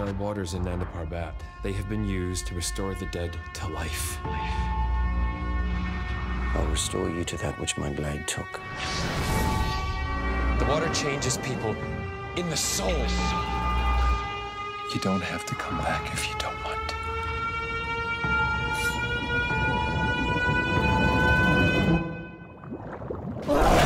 our waters in Nanda Parbat. They have been used to restore the dead to life. I'll restore you to that which my blade took. The water changes people in the soul. You don't have to come back if you don't want to.